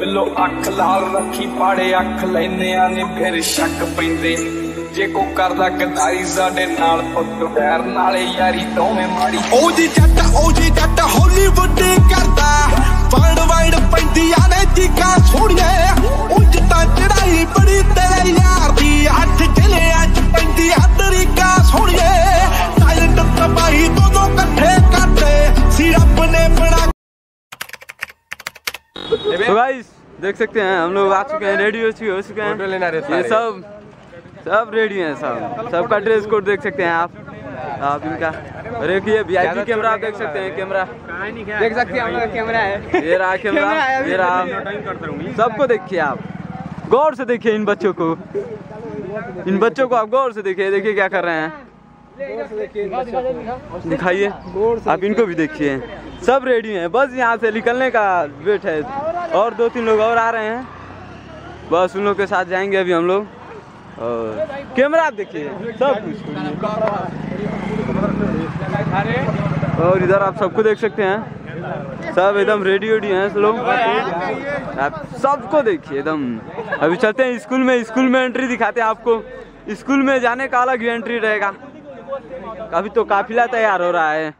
ਬਿੱਲੋ ਅੱਖ ਲਾਲ ਰੱਖੀ ਪਾੜੇ ਅੱਖ ਲੈਨਿਆਂ ਨੇ ਫਿਰ ਸ਼ੱਕ ਪੈਂਦੇ। ਜੇ ਕੋ ਕਰਦਾ ਗਦਾਰੀ ਸਾਡੇ ਨਾਲ ਪੁੱਤ ਵੈਰ, ਨਾਲੇ ਯਾਰੀ ਦੋਵੇਂ ਮਾੜੀ। ਉਹ ਜੀ ਜੱਟ ਉਹ ਜੀ ਜੱਟ ਹਾਲੀਵੁੱਡ ਕਰਦਾ। ਵਰਲਡ ਵਾਈਡ ਪੈਂਦੀਆਂ ਨੇ ਚੀਕਾਂ ਸੋਹਣੀਆਂ ਉਂਝ ਤਾਂ ਚੜਾਈ ਬੜੀ ਤੇਰੇ ਯਾਰ ਦੀ ਹੱਥ ਜ਼ਿਲ੍ਹਿਆਂ ਚ ਪੈਂਦੀ ਹੱਦਰੀਕਾ ਸੋਹਣੀਏ ਟਾਇਲਟ गाइस देख सकते हैं हम लोग आ चुके हैं रेडी हो चुके हो चुके हैं। लेना ये सब सब रेडी हैं सब। सबका ड्रेस कोड देख सकते हैं आप। आप इनका। और एक ये वीआईपी कैमरा आप देख सकते हैं कैमरा देख सकते हैं हम लोग कैमरा है। ये रहा कैमरा ये रहा। सबको देखिए आप। गौर से देखिए इन बच्चों को। इन बच्चों को आप गौर से देखिए देखिए क्या कर रहे हैं। दिखाइए। आप इनको भी देखिए। सब रेडी हैं। बस यहाँ से निकलने का वेट है। और दो तीन लोग और आ रहे हैं। बस उन लोग के साथ जाएँगे अभी हम लोग। और कैमरा देखिए। सब कुछ। और इधर आप सबको देख सकते हैं। सब एकदम रेडी वेडी हैं। लोग आप सबको देखिए एकदम। अभी चलते हैं स्कूल में। स्कूल में एंट्री दिखाते हैं आपको। स्कूल में जाने का अलग ही एंट्री रहेगा। अभी तो काफिला तैयार हो रहा है।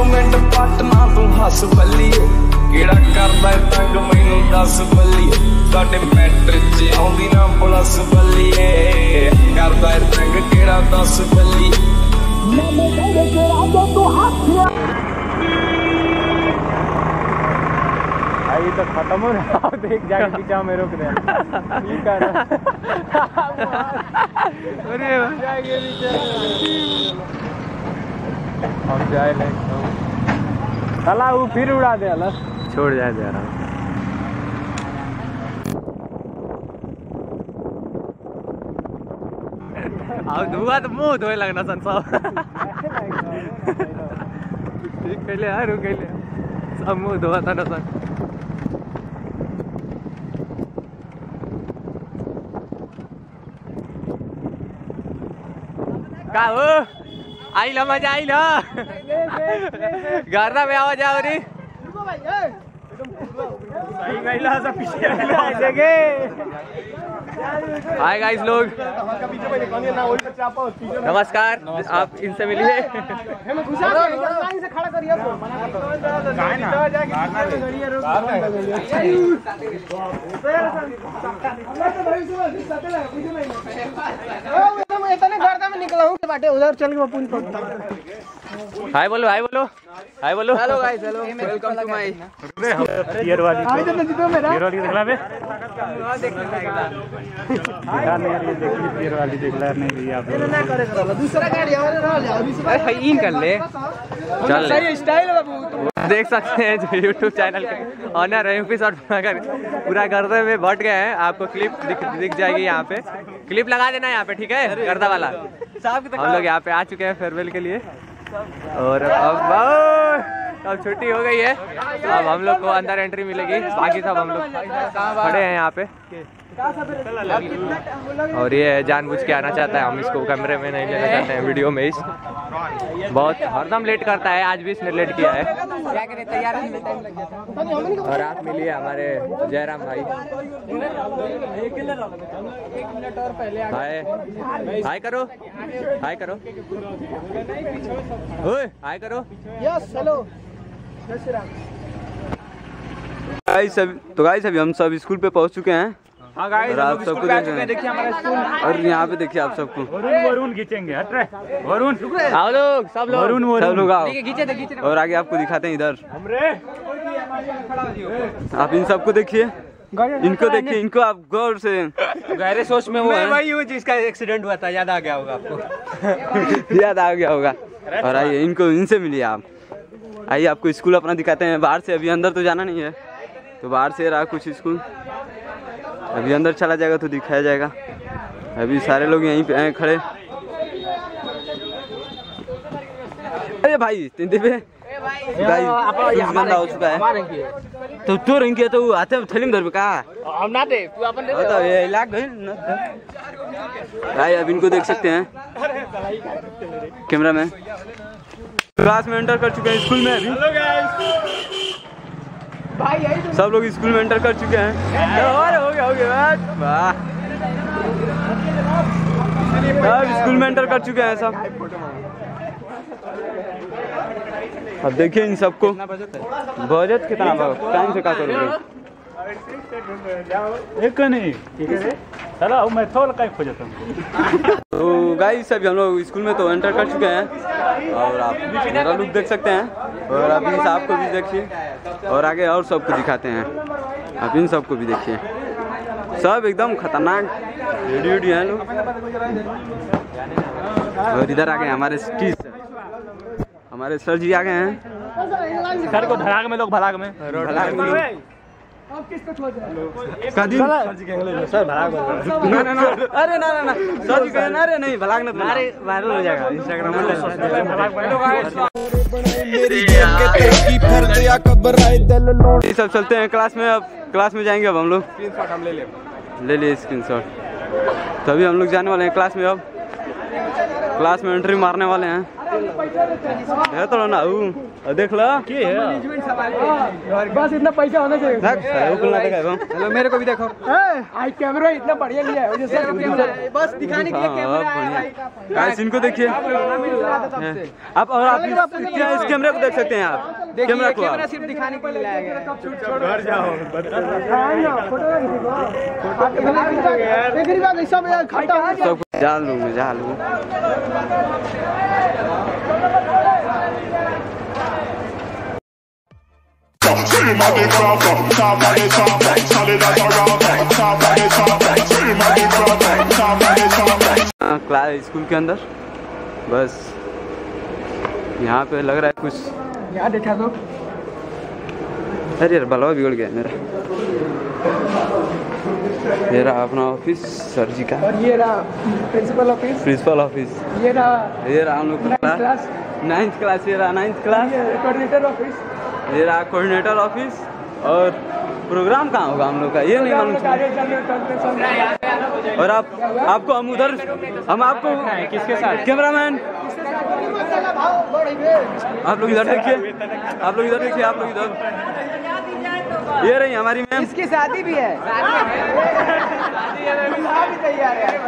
ਉਹਦੇ ਮਿੰਟੋ ਮਿੰਟ ਪਟਨਾ ਤੂੰ ਹੱਸ ਬੱਲੀਏ ਕਿਹੜਾ ਕਰਦਾ ਏ ਤੰਗ ਮੈਨੂੰ ਦੱਸ ਬੱਲੀਏ ਸਾਡੇ ਮੈਟਰ 'ਚ ਆਉਂਦੀ ਨਾ ਪਲਸ ਬੱਲੀਏ ਕਰਦਾ ਏ ਤੰਗ ਕਿਹੜਾ ਦੱਸ ਬੱਲੀਏ भाई तो खत्म हो रहा है देख जाके पीछा में रोक दे ठीक है ना अरे हम जाए ले साला वो फिर उड़ा दे अलग छोड़ जाए जरा अब धुआ तो मुँह धोए लगना सन सब ठीक कैले यार कैले सब मुँह धोआ था ना सन। का हो? आई ला मज़ा आई ला गर्दा में आवाज़ आ रही। हाय गाइस लोग। नमस्कार, आप इनसे मिलिए। उधर चल के पुल हाय बोलो हाय बोलो। हाय बोलो। Hello guys hello. Welcome to my अरे ईयर वाली ईयर वाली दिखला बे दिखा नहीं यार ये देख ईयर वाली दिखला नहीं रही आप ना करे दूसरा गाड़ी हमारे रहा अरे इन कर ले चल ले। स्टाइल है बाबू देख सकते हैं जो यूट्यूब चैनल के ऑनर है यूपी बनाकर पूरा गर्दे में बट गए हैं। आपको क्लिप दिख, दिख जाएगी यहाँ पे। क्लिप लगा देना यहाँ पे ठीक है? गर्दा वाला। हम लोग यहाँ पे आ चुके हैं फेयरवेल के लिए। और अब अब छुट्टी हो गई है। अब हम लोग को अंदर एंट्री मिलेगी। बाकी सब हम लोग खड़े हैं यहाँ पे। और ये जानबूझ के आना चाहता है हम इसको कैमरे में नहीं लेना चाहते हैं वीडियो में इस। बहुत हरदम लेट करता है आज भी इसने लेट किया है। और आप मिलिए हमारे जयराम भाई। हाय हाय करो हाय करो। हाय करो। यस हेलो गाइस अभी तो गाइस अभी हम सब स्कूल पे पहुँच चुके हैं। हाँ गाइस आप सबको देखिए हमारा स्कूल। और यहाँ पे देखिए आप सबको। वरुण वरुण खींचेंगे वरुण। आओ लोग सब लोग। वरुण, सब लोग आओ। और आगे आपको दिखाते हैं इधर। आप इन सबको देखिए। इनको देखिए इनको आप गौर से। गहरे सोच में वो है। वही हूँ जिसका एक्सीडेंट हुआ था याद आ गया होगा आपको। याद आ गया होगा। और आइए इनको इनसे मिलिए आप। आइए आपको स्कूल अपना दिखाते हैं। बाहर से अभी अंदर तो जाना नहीं है। तो बाहर से रहा कुछ स्कूल। अभी अंदर चला जाएगा तो दिखाया जाएगा। अभी सारे लोग यहीं पे हैं खड़े। अरे भाई तिंदे पे। भाई गंदा हो चुका है। तो तो रंग किया तो आते थैली में धर हम ना दे तू अपन दे तो ये लाग गए न भाई अब इनको देख सकते हैं। Camera man. क्लास में एंटर कर चुके हैं स्कूल में अभी। भाई यही तो सब लोग स्कूल में एंटर कर चुके हैं। और हो गया हो गया वाह। सब स्कूल में एंटर कर चुके हैं सब। अब देखिए इन सबको। बजट कितना टाइम से का करोगे एक नहीं चलो मैं थोड़ा कहीं खोजता हूँ तो गाइस अभी हम लोग स्कूल में तो एंटर कर चुके हैं। और आप मेरा लुक देख सकते हैं। और आप इन सबको भी देखिए। और आगे और सबको दिखाते हैं। आप इन सबको भी देखिए। सब एकदम खतरनाक। रेडी वेडी हैं लोग। और इधर आ गए हमारे हमारे सर जी आ गए हैं। सर को भराग में लोग भराग में। भलाग में। अब कदीम सर ना ना ना अरे ना ना ना। सर जी कहे ना रे नहीं भलाग ना अरे वायरल हो जाएगा। इंस्टाग्राम ये सब चलते हैं क्लास में अब क्लास में जाएँगे अब हम लोग। ले लिए स्क्रीन शॉट तभी हम लोग जाने वाले हैं क्लास में अब। क्लास में एंट्री मारने वाले हैं। है तो ना देख लो। बस इतना पैसा होना चाहिए। मेरे को भी देखो। आई कैमरा इतना बढ़िया लिया है बस दिखाने के लिए कैमरा है इनको देखिए। आप और आप इस, कैमरे को देख सकते हैं आप। कैमरा को आप। सिर्फ़ दिखाने के लिए लाया गया है फ़ोटो हो गया। सब हाँ, क्लास स्कूल के अंदर। बस यहाँ पे लग रहा है कुछ। यार देखा तो अरे यार बलवा बिगड़ गया मेरा। मेरा अपना ऑफ़िस सर जी का। और ये रहा प्रिंसिपल ऑफ़िस प्रिंसिपल ऑफ़िस ये रहा ये रहा हम लोग का क्लास नाइन्थ क्लास ये रहा नाइन्थ क्लास कोऑर्डिनेटर ऑफ़िस ये रहा कोऑर्डिनेटर ऑफ़िस और प्रोग्राम कहाँ होगा हम लोग का? ये नहीं मालूम। और आप आपको हम उधर हम आपको किसके साथ? कैमरामैन। आप लोग इधर देखिए। आप लोग इधर देखिए आप लोग इधर। ये रही हमारी मैम। इसकी शादी भी है। भी तैयार है।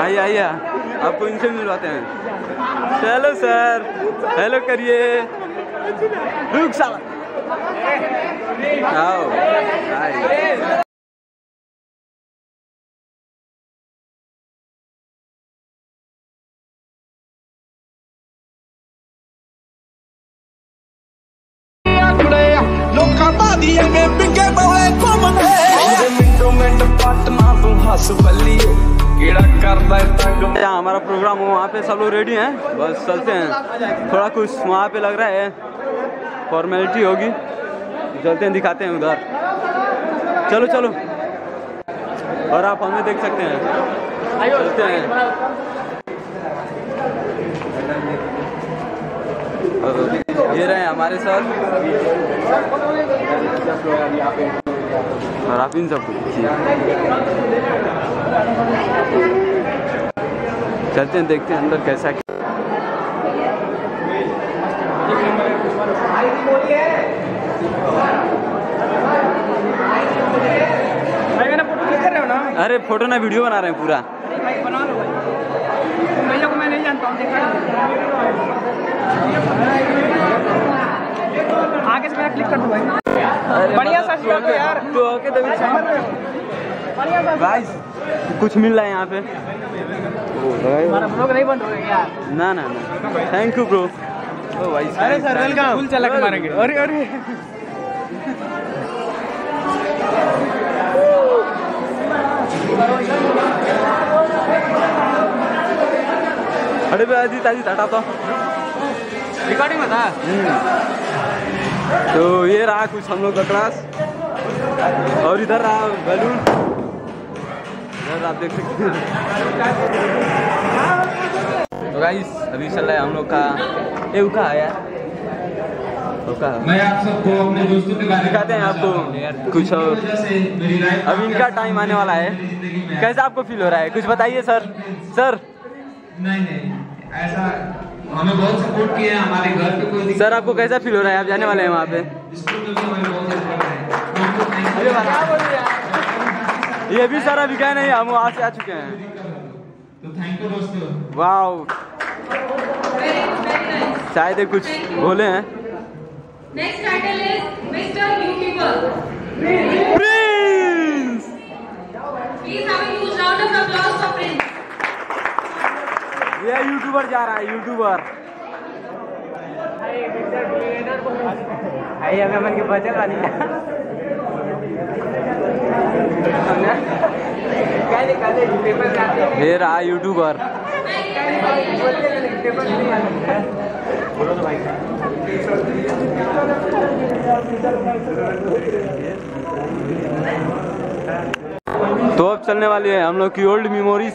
आइए आइए। आपको इनसे मिलवाते हैं। चलो सर। हेलो करिए। रुक साला। आओ। आइए ਲੋਕਾਂ ਬਾਦੀਆਂ ਨੇ ਪਿੰਗੇ ਬੌਲੇ ਘੁੰਮਦੇ ਉਹਦੇ ਮਿੰਟੋ ਮਿੰਟ ਪਟਨਾ ਤੂੰ ਹੱਸ ਬੱਲੀਏ ਕਿਹੜਾ ਕਰਦਾ ਏ ਤੰਗ जहाँ हमारा प्रोग्राम हो वहाँ पे सब लोग रेडी हैं बस चलते हैं थोड़ा कुछ वहाँ पे लग रहा है फॉर्मेलिटी होगी चलते हैं दिखाते हैं उधर चलो चलो और आप हमें देख सकते हैं चलते हैं हमारे साथ और आप इन देखिए चलते हैं, देखते हैं अंदर कैसा हो अरे फ़ोटो ना, वीडियो बना रहे हैं पूरा। भैया को मैं नहीं जानता हूँ आगे से मेरा क्लिक कर दो भाई बढ़िया सा shot है यार। तो ओके तो बढ़िया सा। गाइस कुछ मिल रहा है यहाँ पे। हमारा ब्लॉग नहीं बंद हो गया यार। ना ना ना। थैंक यू ब्रो ओ भाई अरे सर वेलकम फुल चला के मारेंगे। अरे अरे। अरे बे आधी ताजी हटा तो रिकॉर्डिंग बता तो ये रहा कुछ हम लोग का क्लास और इधर रहा बैलून इधर आप देख सकते हैं। तो गाइस अभी चल रहा है हम लोग का। ये उका है यार। उका। मैं आप सबको अपने दोस्तों के बारे दिखाते हैं आपको। कुछ और। अब इनका टाइम आने वाला है। कैसा आपको फील हो रहा है? कुछ बताइए सर सर नहीं नहीं। ऐसा हमें बहुत सपोर्ट किए हैं हमारे घर पे कोई सर आपको कैसा फील हो रहा है? आप जाने वाले हैं वहाँ पे। स्कूल में भी हमें बहुत सपोर्ट है। तो। ये भी सारा बिका नहीं हम वहाँ से आ चुके हैं। तो थैंक यू दोस्तों वाओ शायद कुछ बोले हैं। Next title is Mr. YouTuber. Prince Please have ये यूट्यूबर जा रहा है यूट्यूबर आई हमें मन के बचल वाली ये रहा यूट्यूबर तो अब चलने वाली है हम लोग की ओल्ड मेमोरीज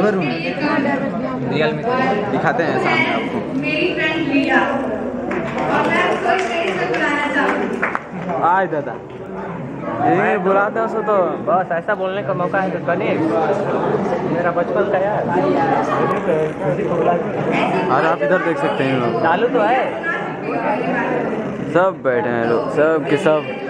भी रूम रियल में दिखाते हैं सामने आपको। उसको आय दादा। ये बुलाते हो तो। बस ऐसा बोलने का मौका है तो कने मेरा बचपन का यार। और आप इधर देख सकते हैं लोग। चालू तो है। सब बैठे हैं लोग। सब के सब।